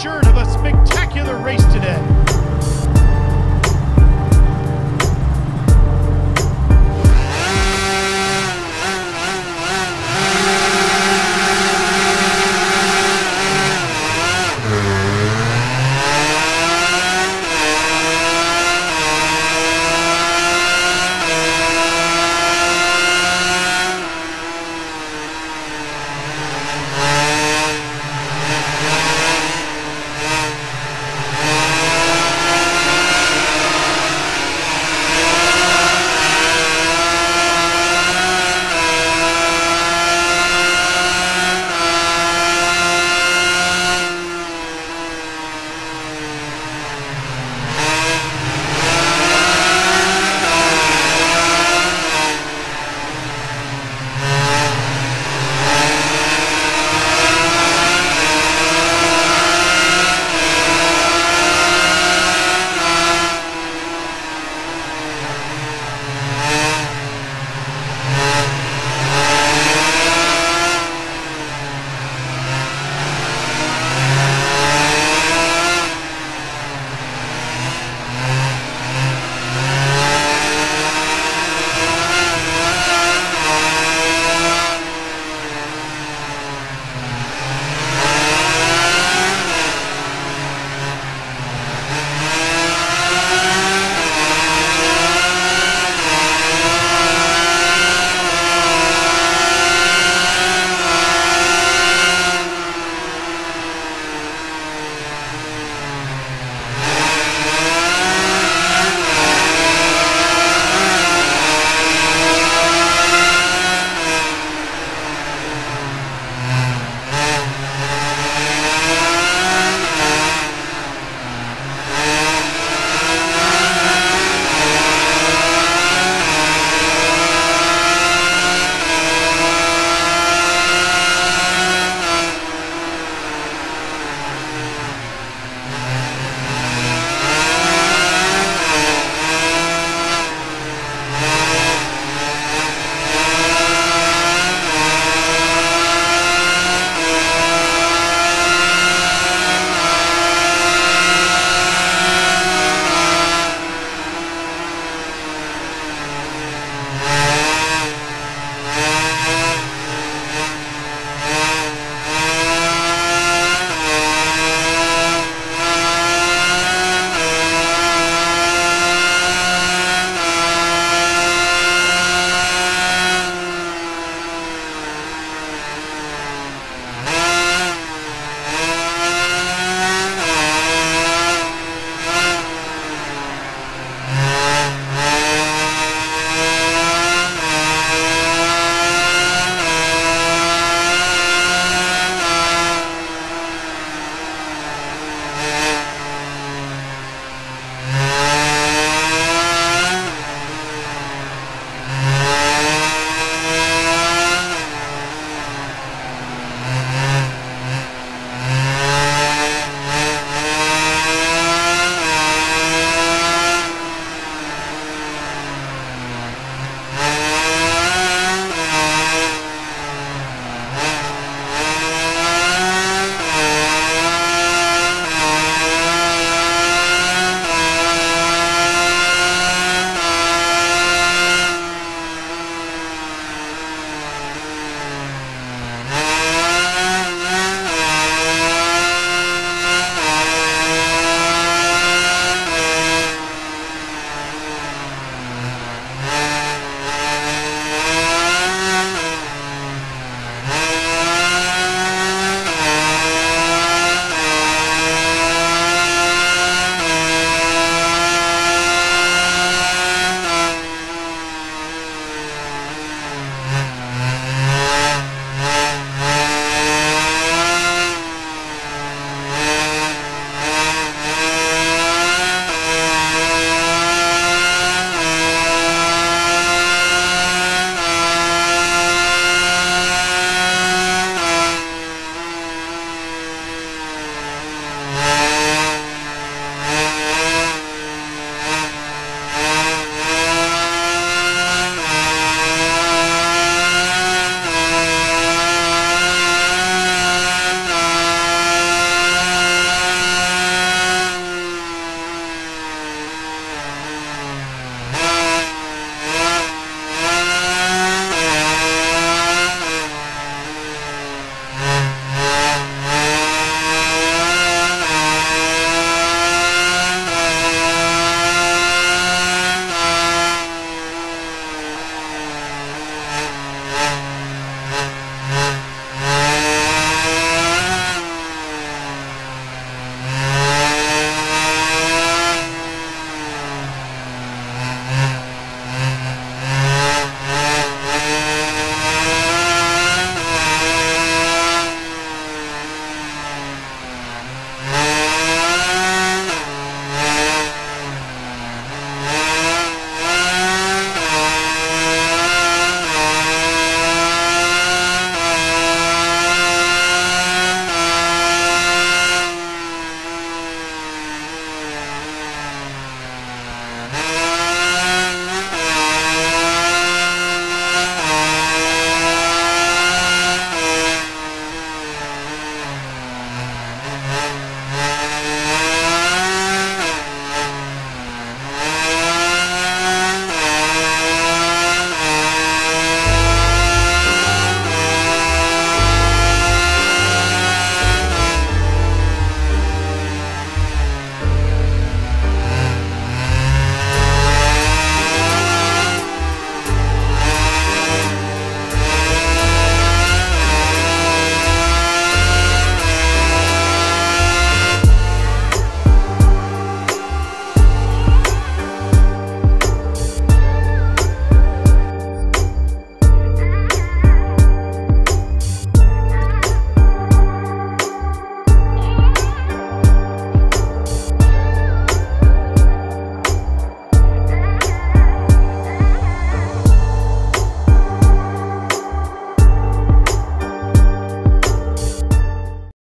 assured of a spectacular race today.